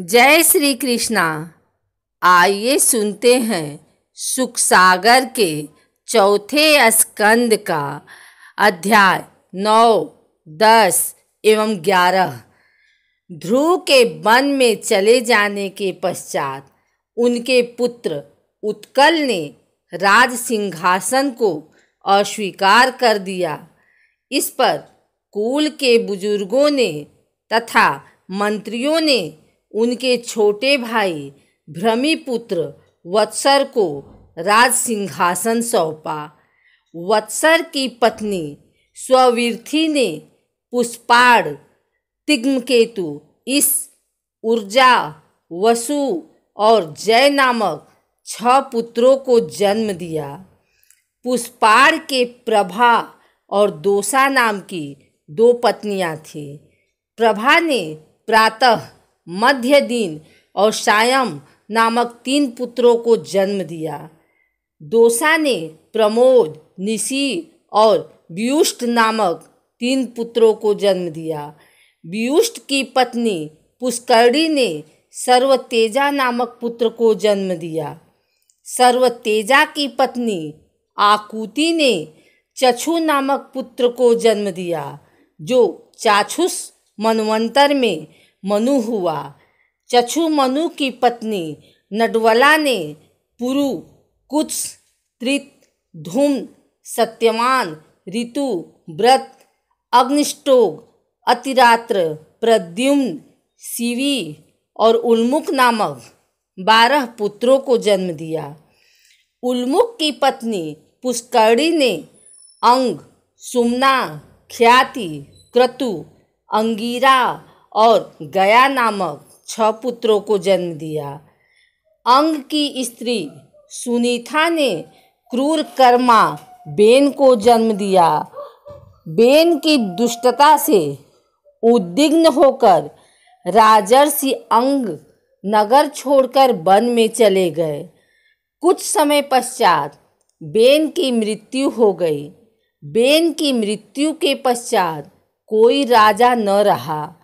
जय श्री कृष्णा। आइए सुनते हैं सुख सागर के चौथे स्कंद का अध्याय नौ, दस एवं ग्यारह। ध्रुव के वन में चले जाने के पश्चात उनके पुत्र उत्कल ने राज सिंहासन को अस्वीकार कर दिया। इस पर कुल के बुज़ुर्गों ने तथा मंत्रियों ने उनके छोटे भाई भ्रमिपुत्र वत्सर को राज सिंहासन सौंपा। वत्सर की पत्नी स्ववीर्थी ने पुष्पाड़ तिग्मकेतु इस ऊर्जा वसु और जय नामक छह पुत्रों को जन्म दिया। पुष्पाड़ के प्रभा और दोसा नाम की दो पत्नियाँ थीं। प्रभा ने प्रातः मध्य दिन और सायं नामक तीन पुत्रों को जन्म दिया। दोसा ने प्रमोद निशी और व्युष्ट नामक तीन पुत्रों को जन्म दिया। व्युष्ट की पत्नी पुष्करणी ने सर्वतेजा नामक पुत्र को जन्म दिया। सर्वतेजा की पत्नी आकुति ने चछु नामक पुत्र को जन्म दिया, जो चाछुस मनवंतर में मनु हुआ। चछु मनु की पत्नी नडवला ने पुरु, कुत्स, त्रित, धूम सत्यवान ऋतु, व्रत अग्निष्टोग अतिरात्र, प्रद्युम्न, शिवी और उल्मुख नामक बारह पुत्रों को जन्म दिया। उल्मुख की पत्नी पुष्करणी ने अंग, सुमना, ख्याति, क्रतु, अंगीरा और गया नामक छह पुत्रों को जन्म दिया। अंग की स्त्री सुनीता ने क्रूर कर्मा बेन को जन्म दिया। बेन की दुष्टता से उद्विग्न होकर राजर्षि अंग नगर छोड़कर वन में चले गए। कुछ समय पश्चात बेन की मृत्यु हो गई। बेन की मृत्यु के पश्चात कोई राजा न रहा।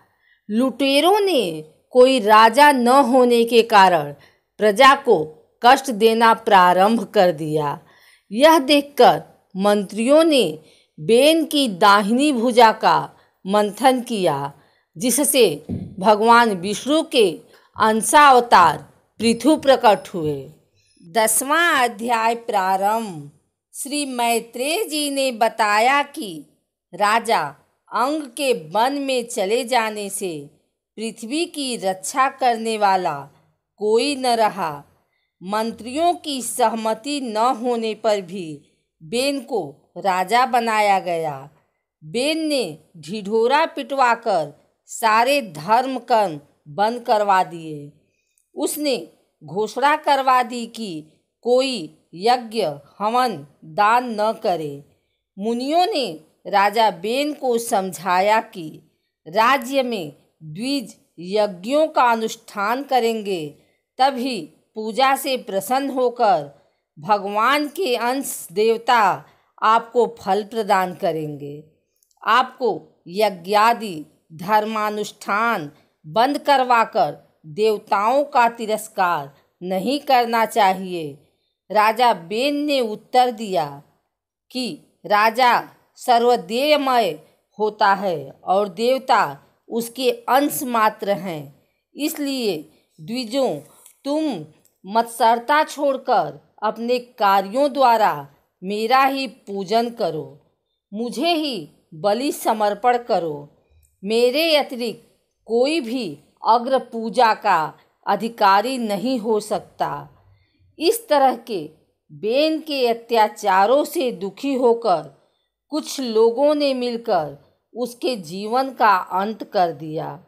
लुटेरों ने कोई राजा न होने के कारण प्रजा को कष्ट देना प्रारंभ कर दिया। यह देखकर मंत्रियों ने बेन की दाहिनी भुजा का मंथन किया, जिससे भगवान विष्णु के अंशावतार पृथु प्रकट हुए। दसवां अध्याय प्रारंभ। श्री मैत्रेय जी ने बताया कि राजा अंग के वन में चले जाने से पृथ्वी की रक्षा करने वाला कोई न रहा। मंत्रियों की सहमति न होने पर भी बेन को राजा बनाया गया। बेन ने ढिढोरा पिटवाकर सारे धर्म कर्म बंद करवा दिए। उसने घोषणा करवा दी कि कोई यज्ञ हवन दान न करे। मुनियों ने राजा बेन को समझाया कि राज्य में द्विज यज्ञों का अनुष्ठान करेंगे, तभी पूजा से प्रसन्न होकर भगवान के अंश देवता आपको फल प्रदान करेंगे। आपको यज्ञादि धर्मानुष्ठान बंद करवाकर देवताओं का तिरस्कार नहीं करना चाहिए। राजा बेन ने उत्तर दिया कि राजा सर्वदेयमय होता है और देवता उसके अंश मात्र हैं। इसलिए द्विजों, तुम मत्सरता छोड़कर अपने कार्यों द्वारा मेरा ही पूजन करो। मुझे ही बलि समर्पण करो। मेरे अतिरिक्त कोई भी अग्र पूजा का अधिकारी नहीं हो सकता। इस तरह के बेन के अत्याचारों से दुखी होकर कुछ लोगों ने मिलकर उसके जीवन का अंत कर दिया।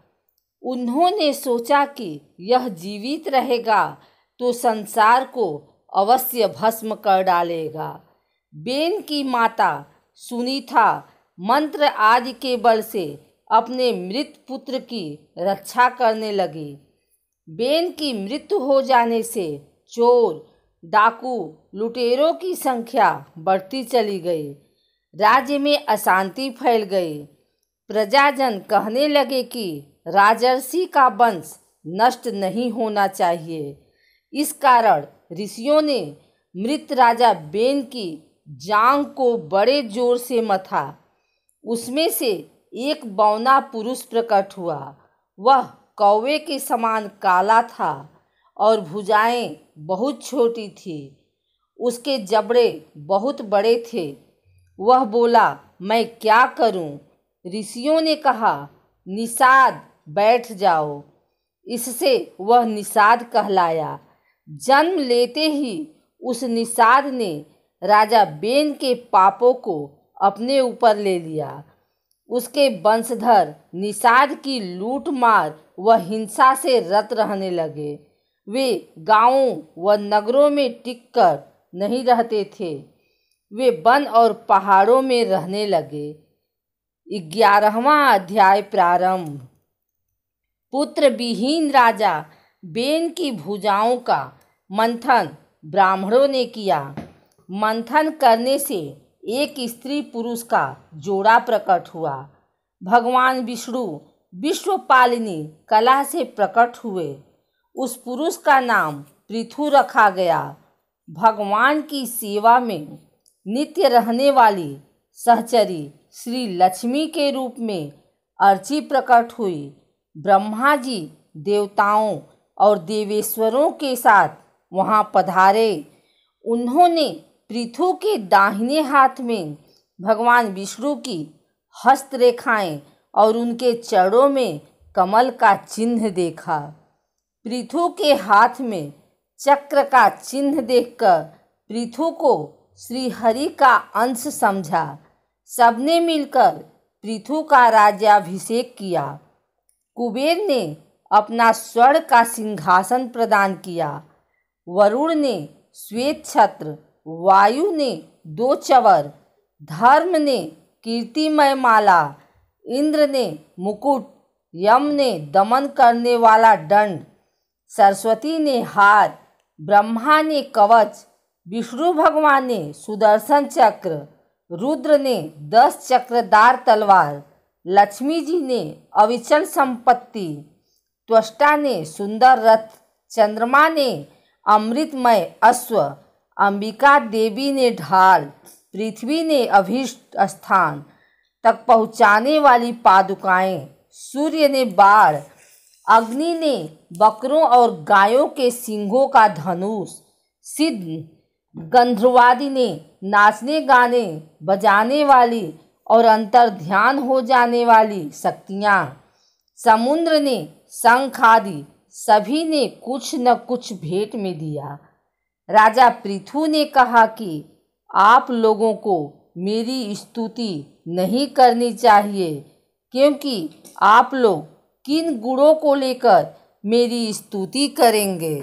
उन्होंने सोचा कि यह जीवित रहेगा तो संसार को अवश्य भस्म कर डालेगा। बेन की माता सुनीता मंत्र आदि के बल से अपने मृत पुत्र की रक्षा करने लगी। बेन की मृत्यु हो जाने से चोर, डाकू, लुटेरों की संख्या बढ़ती चली गई। राज्य में अशांति फैल गई। प्रजाजन कहने लगे कि राजर्षि का वंश नष्ट नहीं होना चाहिए। इस कारण ऋषियों ने मृत राजा बेन की जांग को बड़े ज़ोर से मथा। उसमें से एक बौना पुरुष प्रकट हुआ। वह कौवे के समान काला था और भुजाएँ बहुत छोटी थी। उसके जबड़े बहुत बड़े थे। वह बोला, मैं क्या करूँ? ऋषियों ने कहा, निषाद, बैठ जाओ। इससे वह निषाद कहलाया। जन्म लेते ही उस निषाद ने राजा बेन के पापों को अपने ऊपर ले लिया। उसके वंशधर निषाद की लूट मार व हिंसा से रत रहने लगे। वे गाँवों व नगरों में टिककर नहीं रहते थे। वे वन और पहाड़ों में रहने लगे। ग्यारहवा अध्याय प्रारंभ। पुत्र विहीन राजा बेन की भुजाओं का मंथन ब्राह्मणों ने किया। मंथन करने से एक स्त्री पुरुष का जोड़ा प्रकट हुआ। भगवान विष्णु विश्वपालिनी कला से प्रकट हुए। उस पुरुष का नाम पृथु रखा गया। भगवान की सेवा में नित्य रहने वाली सहचरी श्री लक्ष्मी के रूप में अर्ची प्रकट हुई। ब्रह्मा जी देवताओं और देवेश्वरों के साथ वहाँ पधारे। उन्होंने पृथु के दाहिने हाथ में भगवान विष्णु की हस्तरेखाएँ और उनके चरणों में कमल का चिन्ह देखा। पृथु के हाथ में चक्र का चिन्ह देखकर पृथु को श्री हरि का अंश समझा। सबने मिलकर पृथु का राज्याभिषेक किया। कुबेर ने अपना स्वर्ण का सिंहासन प्रदान किया। वरुण ने श्वेत छत्र, वायु ने दो चवर, धर्म ने कीर्तिमय माला, इंद्र ने मुकुट, यम ने दमन करने वाला दंड, सरस्वती ने हार, ब्रह्मा ने कवच विष्णु भगवान ने सुदर्शन चक्र, रुद्र ने दस चक्रदार तलवार, लक्ष्मी जी ने अविचल संपत्ति, त्वष्टा ने सुंदर रथ, चंद्रमा ने अमृतमय अश्व, अंबिका देवी ने ढाल, पृथ्वी ने अभीष्ट स्थान तक पहुँचाने वाली पादुकाएँ, सूर्य ने बाढ़, अग्नि ने बकरों और गायों के सिंहों का धनुष, सिद्ध गंधर्वादी ने नाचने, गाने बजाने वाली और अंतर ध्यान हो जाने वाली शक्तियाँ, समुद्र ने शंख आदि सभी ने कुछ न कुछ भेंट में दिया। राजा पृथु ने कहा कि आप लोगों को मेरी स्तुति नहीं करनी चाहिए, क्योंकि आप लोग किन गुणों को लेकर मेरी स्तुति करेंगे।